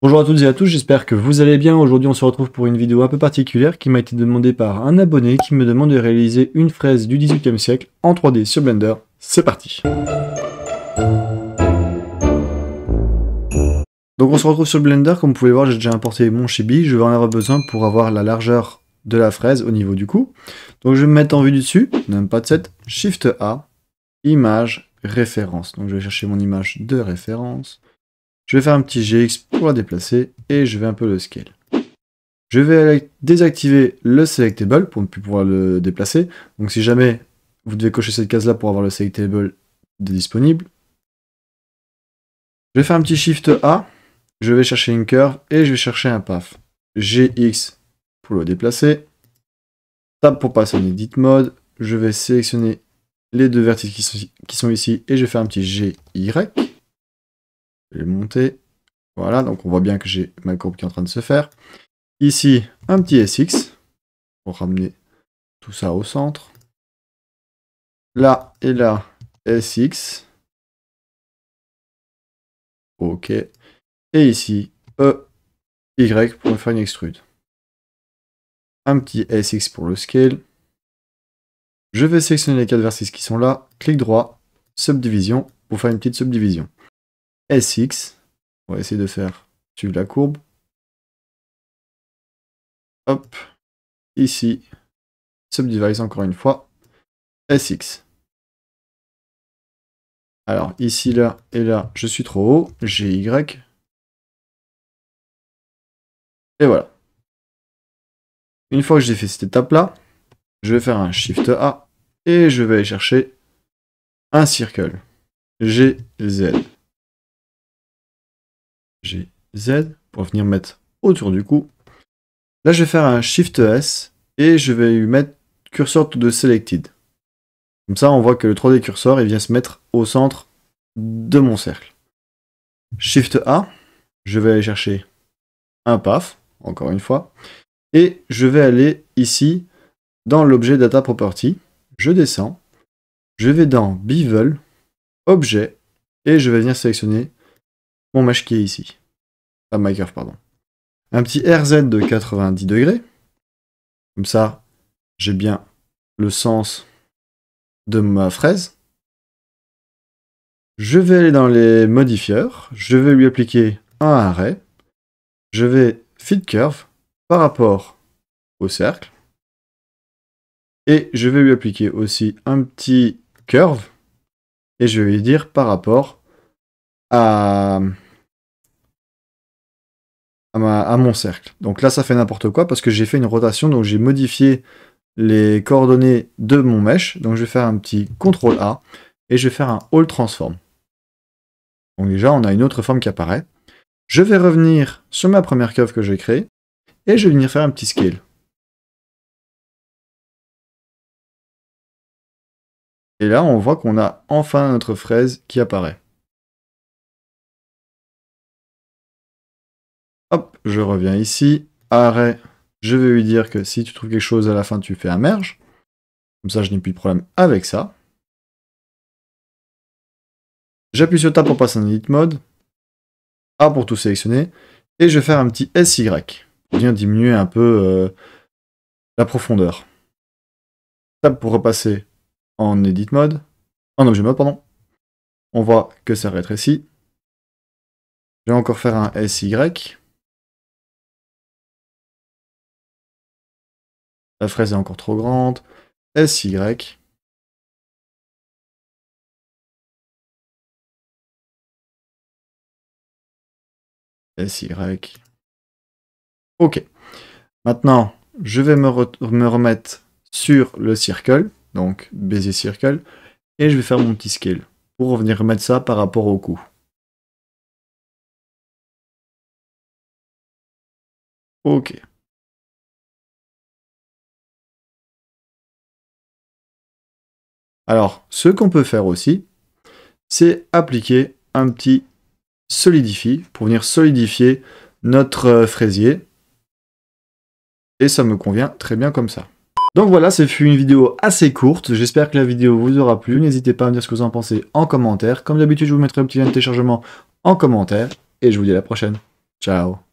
Bonjour à toutes et à tous, j'espère que vous allez bien. Aujourd'hui, on se retrouve pour une vidéo un peu particulière qui m'a été demandée par un abonné qui me demande de réaliser une fraise du 18e siècle en 3D sur Blender. C'est parti Donc on se retrouve sur Blender, comme vous pouvez voir, j'ai déjà importé mon chibi, je vais en avoir besoin pour avoir la largeur de la fraise au niveau du cou. Donc je vais me mettre en vue dessus, pas de 7, Shift A, Image, Référence. Donc je vais chercher mon image de référence. Je vais faire un petit GX pour la déplacer et je vais un peu le scale. Je vais désactiver le selectable pour ne plus pouvoir le déplacer. Donc si jamais vous devez cocher cette case là pour avoir le selectable disponible. Je vais faire un petit shift A, je vais chercher une curve et je vais chercher un path. GX pour le déplacer. Tab pour passer en edit mode. Je vais sélectionner les deux vertices qui sont, qui sont ici et je vais faire un petit GY. Je vais monter. Voilà, donc on voit bien que j'ai ma courbe qui est en train de se faire. Ici, un petit SX pour ramener tout ça au centre. Là et là, SX. OK. Et ici, E, Y pour faire une extrude. Un petit SX pour le scale. Je vais sélectionner les quatre vertices qui sont là. Clic droit, subdivision, pour faire une petite subdivision. SX. On va essayer de faire suivre la courbe. Hop. Ici. Subdivise encore une fois. SX. Alors ici, là et là, je suis trop haut. GY. Et voilà. Une fois que j'ai fait cette étape-là, je vais faire un Shift A et je vais aller chercher un circle. GZ. G, Z pour venir mettre autour du cou. Là, je vais faire un Shift S et je vais lui mettre curseur de selected. Comme ça, on voit que le 3D curseur vient se mettre au centre de mon cercle. Shift A, je vais aller chercher un path, encore une fois, et je vais aller ici dans l'objet Data Property. Je descends, je vais dans Bevel, Objet, et je vais venir sélectionner mon mesh qui est ici. Ah, my curve, pardon. Un petit RZ de 90 degrés. Comme ça, j'ai bien le sens de ma fraise. Je vais aller dans les modifieurs. Je vais lui appliquer un arrêt. Je vais fit curve par rapport au cercle. Et je vais lui appliquer aussi un petit curve. Et je vais lui dire par rapport à, mon cercle. Donc là, ça fait n'importe quoi parce que j'ai fait une rotation, donc j'ai modifié les coordonnées de mon mesh. Donc je vais faire un petit CTRL A et je vais faire un All Transform. Donc déjà, on a une autre forme qui apparaît. Je vais revenir sur ma première curve que j'ai créée et je vais venir faire un petit scale. Et là, on voit qu'on a enfin notre fraise qui apparaît. Je reviens ici. Arrêt. Je vais lui dire que si tu trouves quelque chose à la fin, tu fais un merge. Comme ça, je n'ai plus de problème avec ça. J'appuie sur Tab pour passer en Edit Mode. A pour tout sélectionner. Et je vais faire un petit SY. Pour venir diminuer un peu euh, la profondeur. Tab pour repasser en Edit Mode. En Objet Mode, pardon. On voit que ça rétrécit. Je vais encore faire un SY. La fraise est encore trop grande. SY. SY. Ok. Maintenant, je vais me, remettre sur le circle, donc baiser circle, et je vais faire mon petit scale pour revenir remettre ça par rapport au coup. Ok. Alors, ce qu'on peut faire aussi, c'est appliquer un petit solidify pour venir solidifier notre euh, fraisier. Et ça me convient très bien comme ça. Donc voilà, ce fut une vidéo assez courte. J'espère que la vidéo vous aura plu. N'hésitez pas à me dire ce que vous en pensez en commentaire. Comme d'habitude, je vous mettrai un petit lien de téléchargement en commentaire. Et je vous dis à la prochaine. Ciao.